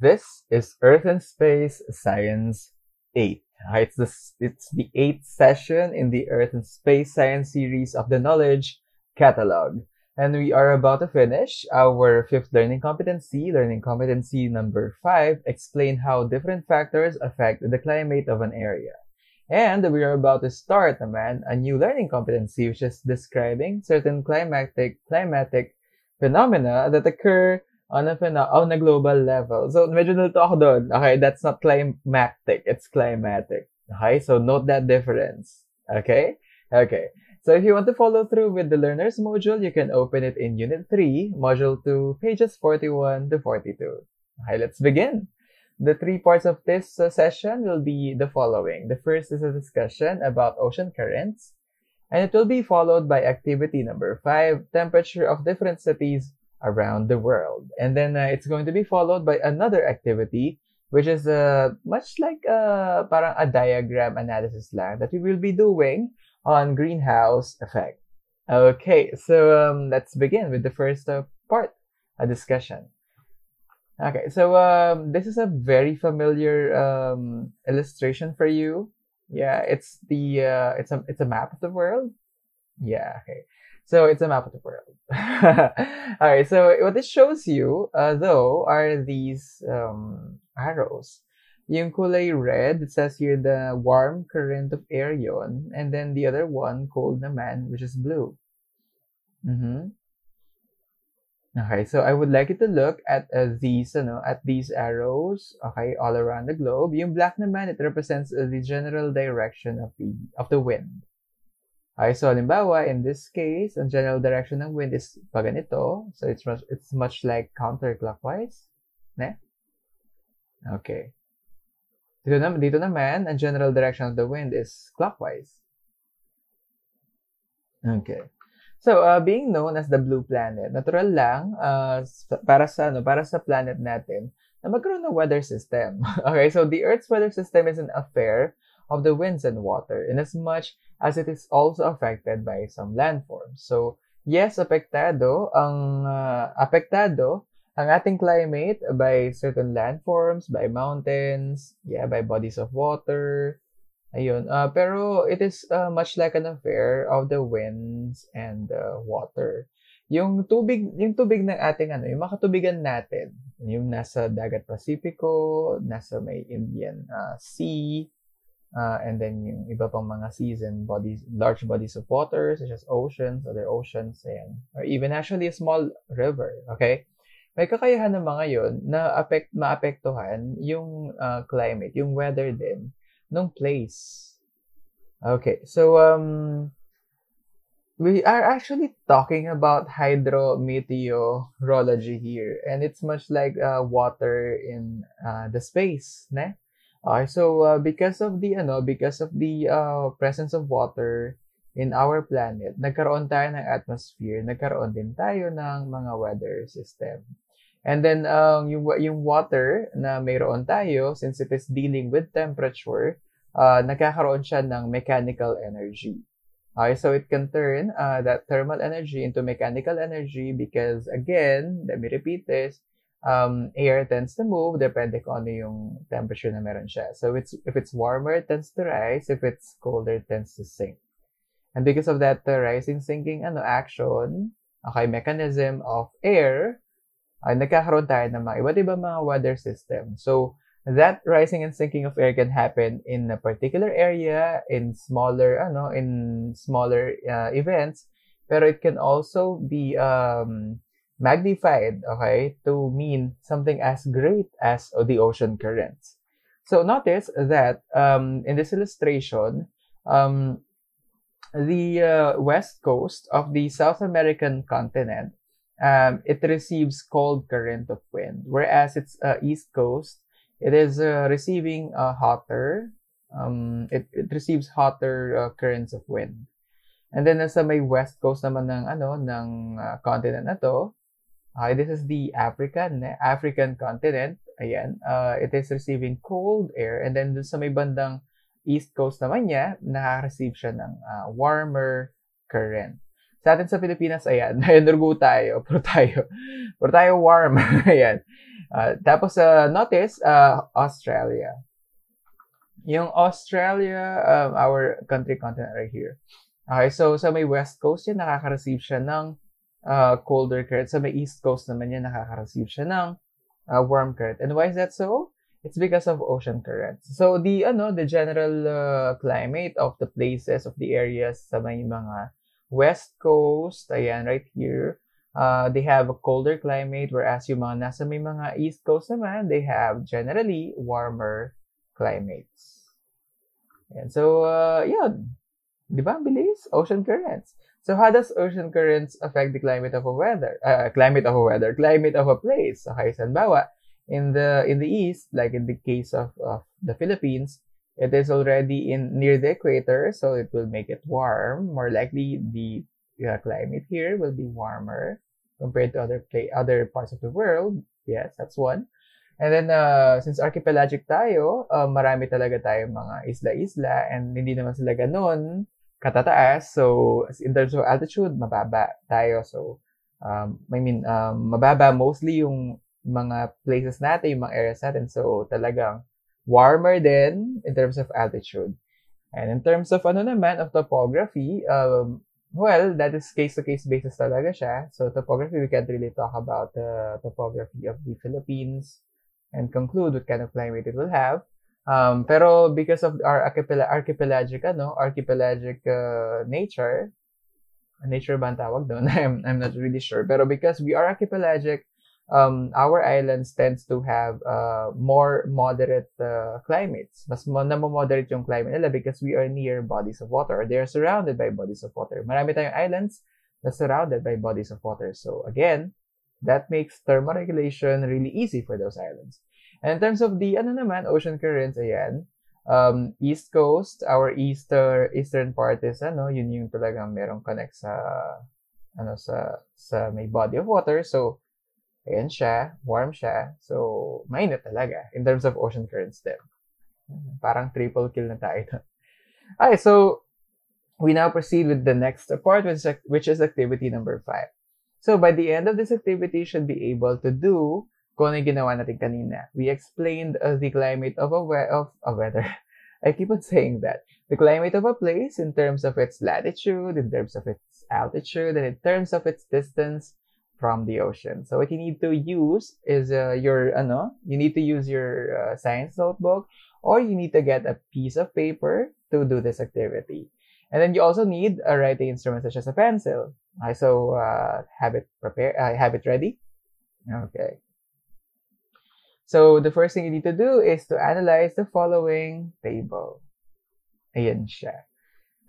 This is Earth and Space Science 8. It's, the, it's the eighth session in the Earth and Space Science series of the Knowledge Catalog. And we are about to finish our fifth learning competency, learning competency number five, explain how different factors affect the climate of an area. And we are about to start, naman, a new learning competency, which is describing certain climatic, climatic phenomena that occur on a, on a global level. So, medyo ako doon. Okay, that's not climatic, it's climatic. Okay, so note that difference. Okay? Okay. So if you want to follow through with the learner's module, you can open it in Unit 3, Module 2, pages 41 to 42. Okay, let's begin. The three parts of this uh, session will be the following. The first is a discussion about ocean currents, and it will be followed by activity number 5, temperature of different cities around the world. And then uh, it's going to be followed by another activity, which is uh, much like uh, parang a diagram analysis lang that we will be doing on greenhouse effect. Okay, so um, let's begin with the first uh, part, a discussion. Okay, so um, this is a very familiar um, illustration for you. Yeah, it's the uh, it's a it's a map of the world. Yeah, okay. So it's a map of the world. All right. So what this shows you, uh, though, are these um, arrows. Yung kulay red, it says here the warm current of air yon, and then the other one, cold naman, which is blue. Mm-hmm. Okay, so I would like you to look at uh, these, know, at these arrows, okay, all around the globe. Yung black naman, it represents uh, the general direction of the of the wind. Okay, so halimbawa, in this case, ang general direction ng wind is pa ganito. So it's much, it's much like counterclockwise. Ne? Okay. Dito, na, dito naman, ang general direction of the wind is clockwise. Okay. So, uh, being known as the blue planet, natural lang uh, para sa ano, para sa planet natin na magkaroon ng weather system. okay, so the Earth's weather system is an affair of the winds and water in as much as it is also affected by some landforms. So, yes, apektado ang uh, apektado ang ating climate by certain landforms, by mountains, yeah, by bodies of water. Ayun. Uh, pero it is uh, much like an affair of the winds and uh, water. Yung tubig, yung tubig ng ating ano, yung makatubigan natin, yung nasa dagat Pasipiko, nasa may Indian uh, Sea, Uh, and then yung iba pang mga seas and bodies, large bodies of water, such as oceans, other oceans, ayan. Or even actually a small river, okay? May kakayahan ng mga yon na affect, maapektuhan yung uh, climate, yung weather din, nung place. Okay, so, um, we are actually talking about hydrometeorology here, and it's much like uh, water in uh, the space, ne? Okay, so uh, because of the ano, because of the uh, presence of water in our planet, nagkaroon tayo ng atmosphere, nagkaroon din tayo ng mga weather system. And then um, yung yung water na mayroon tayo since it is dealing with temperature, uh, nagkakaroon siya ng mechanical energy. Okay, so it can turn uh, that thermal energy into mechanical energy because again, let me repeat this, um, air tends to move depende kung ano yung temperature na meron siya. So it's, if it's warmer, it tends to rise. If it's colder, it tends to sink. And because of that uh, rising, sinking ano, action, okay, mechanism of air, ay nagkakaroon tayo ng mga iba't ibang mga weather system. So, that rising and sinking of air can happen in a particular area, in smaller, ano, in smaller uh, events, pero it can also be um, magnified, okay, to mean something as great as the ocean currents. So notice that um, in this illustration, um, the uh, west coast of the South American continent, um, it receives cold current of wind, whereas its uh, east coast, it is uh, receiving a hotter, um, it, it receives hotter uh, currents of wind. And then nasa may west coast naman ng ano ng uh, continent na to, Okay, this is the African, African continent. Ayan, uh, it is receiving cold air. And then dun sa may bandang east coast naman niya, nakaka-receive siya ng uh, warmer current. Sa atin sa Pilipinas, ayan, nurgo tayo, puro tayo, puro tayo warm, ayan. Uh, tapos, uh, notice, uh, Australia. Yung Australia, um, our country continent right here. Okay, so sa may west coast yan, nakaka-receive siya ng uh, colder current. Sa may east coast naman yan, nakaka-receive siya ng uh, warm current. And why is that so? It's because of ocean currents. So the ano, the general uh, climate of the places of the areas sa may mga west coast, ayan right here, uh, they have a colder climate whereas yung mga nasa may mga east coast naman, they have generally warmer climates. And so, uh, yun. Di ba? Bilis. Ocean currents. So, how does ocean currents affect the climate of a weather? Uh, climate of a weather. Climate of a place. Okay, sanbawa, in the in the east, like in the case of, of the Philippines, it is already in near the equator, so it will make it warm. More likely, the uh, climate here will be warmer compared to other play, other parts of the world. Yes, that's one. And then, uh, since archipelagic tayo, uh, marami talaga tayong mga isla-isla and hindi naman sila ganun katataas. So, in terms of altitude, mababa tayo. So, um, I mean, um, mababa mostly yung mga places natin, yung mga areas natin. So, talagang warmer din in terms of altitude. And in terms of ano naman, of topography, um, well, that is case-to-case basis talaga siya. So, topography, we can't really talk about the topography of the Philippines and conclude what kind of climate it will have. Um, pero because of our archipel- archipelagic, ano, archipelagic uh, nature, nature ba ang tawag doon? I'm, I'm not really sure. Pero because we are archipelagic, um, our islands tends to have uh, more moderate uh, climates. Mas mo moderate yung climate nila because we are near bodies of water. They are surrounded by bodies of water. Marami tayong islands na surrounded by bodies of water. So again, that makes thermoregulation really easy for those islands. And in terms of the ano naman, ocean currents, ayan, um, East Coast, our easter, eastern part is ano, yun yung talagang merong connect sa ano sa sa may body of water. So Ayan siya, warm siya. So, mainit talaga in terms of ocean currents din. Parang triple kill na tayo. Okay, so we now proceed with the next part, which is, which is activity number five. So, by the end of this activity, you should be able to do kung ano ginawa natin kanina. We explained uh, the climate of a, we- of a weather. I keep on saying that. The climate of a place in terms of its latitude, in terms of its altitude, and in terms of its distance from the ocean. So what you need to use is uh, your ano, you need to use your uh, science notebook or you need to get a piece of paper to do this activity. And then you also need a writing instrument such as a pencil. Okay, so uh, have it prepared, uh, have it ready. Okay. So the first thing you need to do is to analyze the following table. Ayan siya.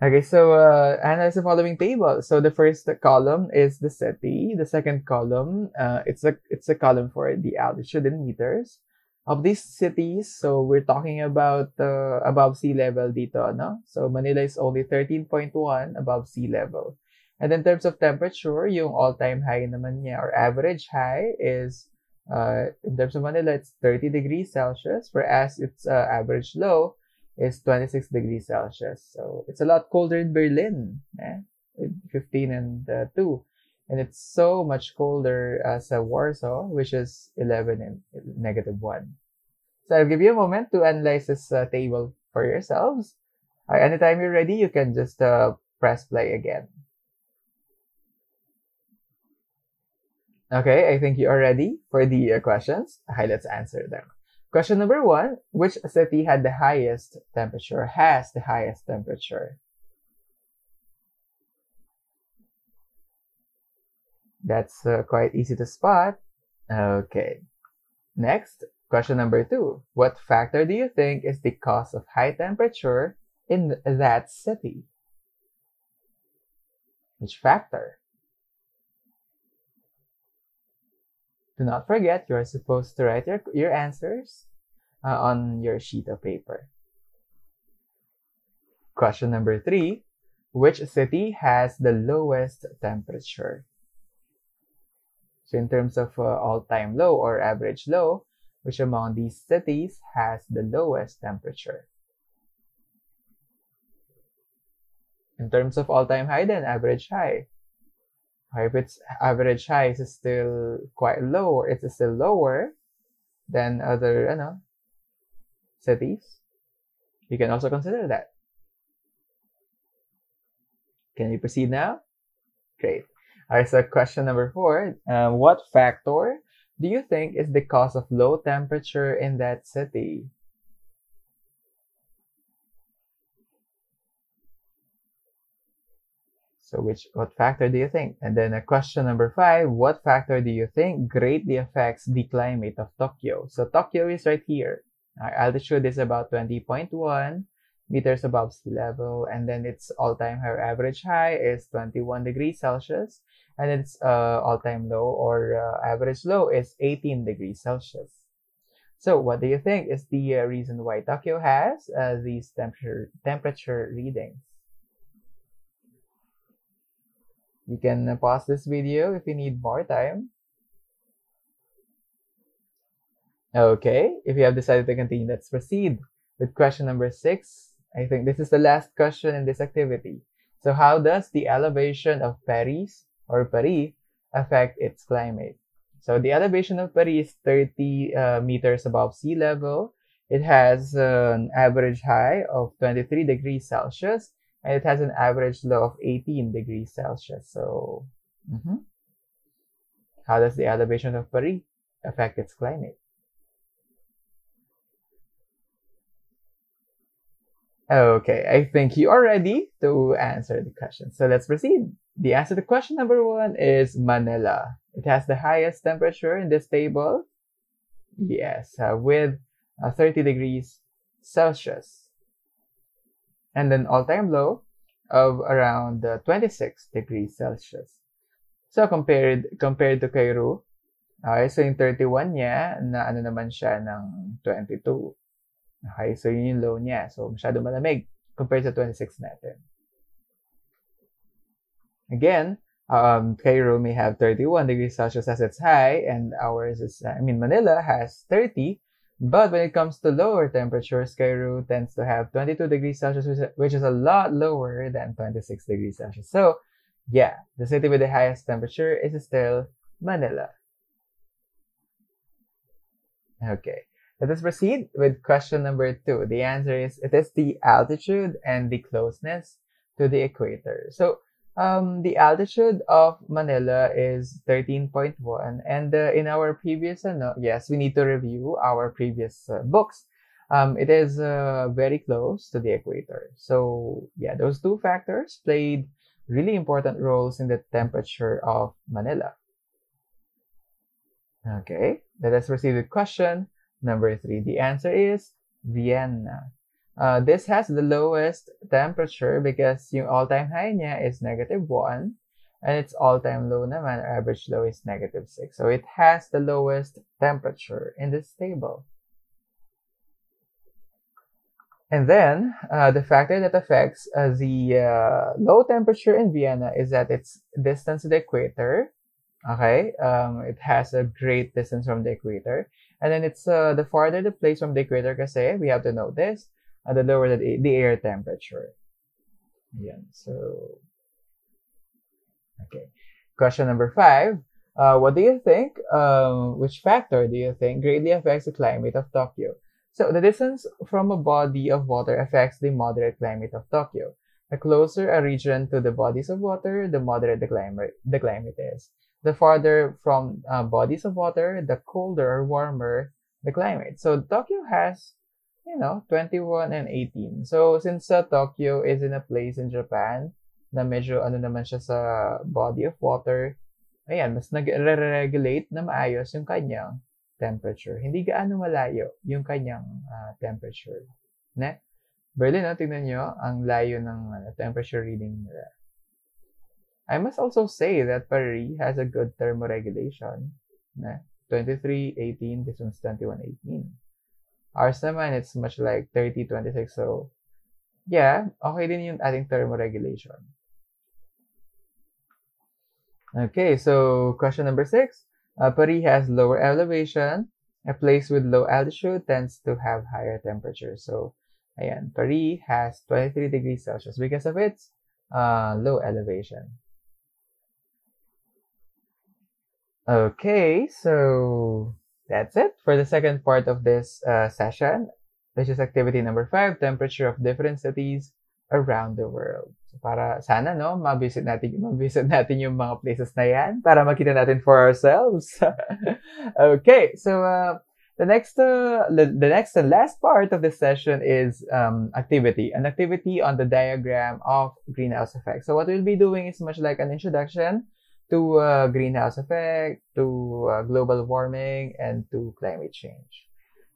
Okay, so uh, analyze the following table. So the first column is the city. The second column, uh, it's a it's a column for the altitude in meters of these cities. So we're talking about uh, above sea level dito, no? So Manila is only 13.1 above sea level. And in terms of temperature, yung all-time high naman niya or average high is uh, in terms of Manila, it's 30 degrees Celsius, whereas its uh, average low is 26 degrees Celsius. So it's a lot colder in Berlin, eh? 15 and uh, 2. And it's so much colder as uh, Warsaw, which is 11 and negative 1. So I'll give you a moment to analyze this uh, table for yourselves. Uh, anytime you're ready, you can just uh, press play again. Okay, I think you are ready for the uh, questions. Okay, let's answer them. Question number one, which city had the highest temperature, has the highest temperature? That's uh, quite easy to spot. Okay. Next, question number two. What factor do you think is the cause of high temperature in that city? Which factor? Do not forget, you're supposed to write your, your answers uh, on your sheet of paper. Question number three. Which city has the lowest temperature? So in terms of uh, all-time low or average low, which among these cities has the lowest temperature? In terms of all-time high, then average high. If its average high is still quite low, it's still lower, than other ano, cities. You can also consider that. Can we proceed now? Great. All right, so question number four. Uh, what factor do you think is the cause of low temperature in that city? So which what factor do you think? And then a question number five, what factor do you think greatly affects the climate of Tokyo? So Tokyo is right here. Our altitude is about 20.1 meters above sea level, and then its all-time high average high is 21 degrees Celsius, and its uh, all-time low or uh, average low is 18 degrees Celsius. So what do you think is the uh, reason why Tokyo has uh, these temperature temperature readings? You can pause this video if you need more time. Okay, if you have decided to continue, let's proceed with question number six. I think this is the last question in this activity. So how does the elevation of Paris or Paris affect its climate? So the elevation of Paris is 30 uh, meters above sea level. It has uh, an average high of 23 degrees Celsius and it has an average low of 18 degrees Celsius. So, mm-hmm. how does the elevation of Paris affect its climate? Okay, I think you are ready to answer the question. So let's proceed. The answer to question number one is Manila. It has the highest temperature in this table. Yes, uh, with uh, 30 degrees Celsius and an all-time low of around uh, 26 degrees Celsius. So compared compared to Cairo, okay, so yung 31 niya na ano naman siya ng 22. Okay, so yun yung low niya. So masyado malamig compared sa 26 natin. Again, um, Cairo may have 31 degrees Celsius as its high, and ours is, I mean, Manila has 30, but when it comes to lower temperatures, Cairo tends to have 22 degrees Celsius, which is a lot lower than 26 degrees Celsius. So, yeah, the city with the highest temperature is still Manila. Okay, let us proceed with question number two. The answer is it is the altitude and the closeness to the equator. So, um, the altitude of Manila is 13.1 and uh, in our previous uh, yes we need to review our previous uh, books. Um, it is uh, very close to the equator. So yeah those two factors played really important roles in the temperature of Manila. Okay let us proceed with question number three. The answer is Vienna uh, this has the lowest temperature because yung all-time high niya is negative 1 and its all-time low naman, average low is negative 6. So it has the lowest temperature in this table. And then, uh, the factor that affects uh, the uh, low temperature in Vienna is that its distance to the equator. Okay, um, it has a great distance from the equator. And then it's uh, the farther the place from the equator kasi, we have to know this, uh, the lower the, the air temperature. Yeah. So, okay. Question number five. Uh, what do you think? Um, which factor do you think greatly affects the climate of Tokyo? So the distance from a body of water affects the moderate climate of Tokyo. The closer a region to the bodies of water, the moderate the climate, the climate is. The farther from uh, bodies of water, the colder or warmer the climate. So Tokyo has you know, 21 and 18. So, since uh, Tokyo is in a place in Japan na medyo ano naman siya sa body of water, ayan, mas nag-regulate na maayos yung kanyang temperature. Hindi gaano malayo yung kanyang uh, temperature. Ne? Berlin, no? tingnan nyo, ang layo ng uh, temperature reading nila. I must also say that Paris has a good thermoregulation. Ne? 23, 18, this one's 21, 18. Ours naman, it's much like 30, 26. So, yeah, okay din yung ating thermoregulation. Okay, so question number six. Uh, Paris has lower elevation. A place with low altitude tends to have higher temperature. So, ayan, Paris has 23 degrees Celsius because of its uh, low elevation. Okay, so that's it for the second part of this uh, session, which is activity number five, temperature of different cities around the world. So para sana no, ma-visit natin, ma-visit natin yung mga places na yan para makita natin for ourselves. okay, so uh, the next uh, the, the next and last part of this session is um, activity, an activity on the diagram of greenhouse effect. So what we'll be doing is much like an introduction to uh, greenhouse effect, to uh, global warming, and to climate change.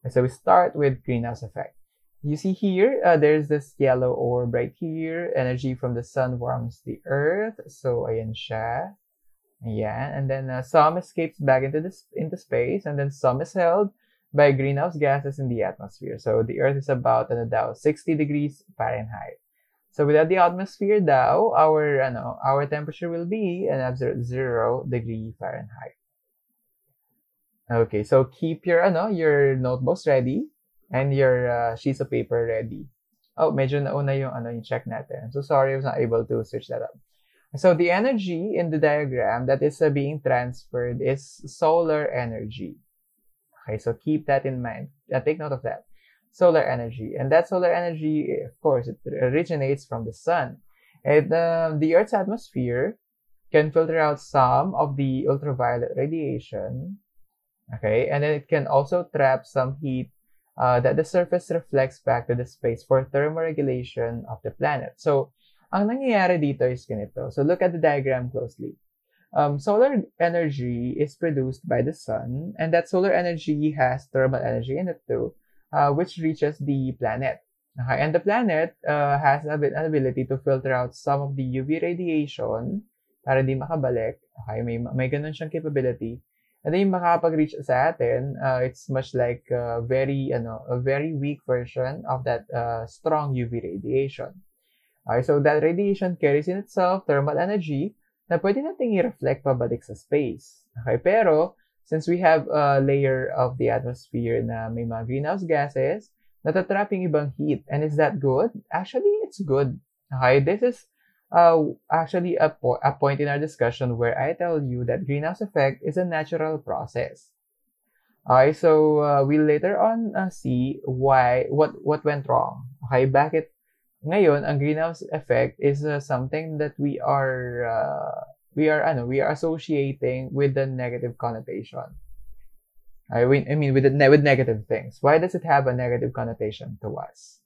And so we start with greenhouse effect. You see here, uh, there's this yellow orb right here. Energy from the sun warms the earth. So, ayan siya. Yeah, And then uh, some escapes back into this into space, and then some is held by greenhouse gases in the atmosphere. So the earth is about ano daw, 60 degrees Fahrenheit. So without the atmosphere though, our ano, our temperature will be an absolute zero degree Fahrenheit. Okay, so keep your ano, your notebooks ready and your uh, sheets of paper ready. Oh, medyo nauna yung ano yung check natin. So sorry I was not able to search that up. So the energy in the diagram that is uh, being transferred is solar energy. Okay, so keep that in mind. Uh, take note of that solar energy. And that solar energy, of course, it originates from the sun. And uh, the Earth's atmosphere can filter out some of the ultraviolet radiation. Okay, and then it can also trap some heat uh, that the surface reflects back to the space for thermoregulation of the planet. So, ang nangyayari dito is ganito. So, look at the diagram closely. Um, solar energy is produced by the sun, and that solar energy has thermal energy in it too uh, which reaches the planet. Okay? And the planet uh, has an ability to filter out some of the UV radiation para di makabalik. Okay, may, may ganun siyang capability. And then yung makapag-reach sa atin, uh, it's much like a very, ano, a very weak version of that uh, strong UV radiation. Okay, so that radiation carries in itself thermal energy na pwede nating i-reflect pabalik sa space. Okay, pero since we have a layer of the atmosphere na may mga greenhouse gases, natatrap yung ibang heat. And is that good? Actually, it's good. Okay, this is uh, actually a, po- a point in our discussion where I tell you that greenhouse effect is a natural process. Okay, so uh, we'll later on uh, see why what what went wrong. Okay, bakit ngayon ang greenhouse effect is uh, something that we are uh, we are ano, we are associating with the negative connotation. I mean, I mean with the, with negative things. Why does it have a negative connotation to us?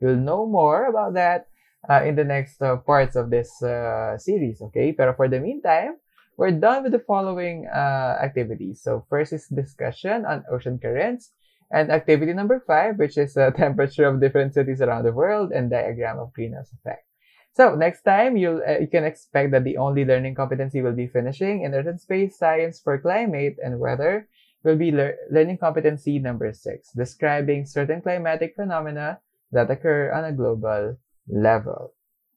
You'll know more about that uh, in the next uh, parts of this uh, series, okay? But for the meantime, we're done with the following uh, activities. So first is discussion on ocean currents, and activity number five, which is uh, temperature of different cities around the world and diagram of greenhouse effect. So next time, you'll uh, you can expect that the only learning competency will be finishing in Earth and Space Science for Climate and Weather will be le- learning competency number six, describing certain climatic phenomena that occur on a global level.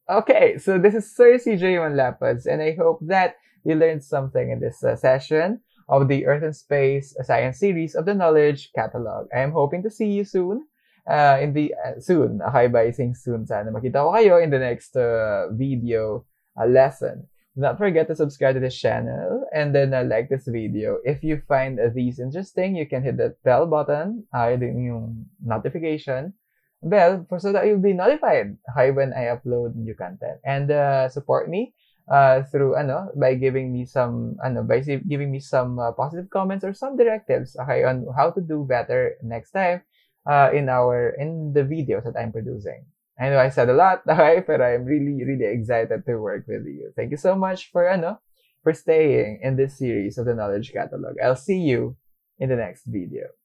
Okay, so this is Sir CJ Manlapads, and I hope that you learned something in this uh, session of the Earth and Space Science series of the Knowledge Catalog. I am hoping to see you soon uh, in the uh, soon. Okay, bye. Saying soon. Sana makita ko kayo in the next uh, video uh, lesson. Do not forget to subscribe to this channel and then uh, like this video. If you find these interesting, you can hit the bell button, uh, yung notification bell for so that you'll be notified okay, when I upload new content. And uh, support me uh, through ano by giving me some ano by giving me some uh, positive comments or some directives okay on how to do better next time uh, in our in the videos that I'm producing. I know I said a lot, okay, but I'm really really excited to work with you. Thank you so much for ano for staying in this series of the knowledge catalog. I'll see you in the next video.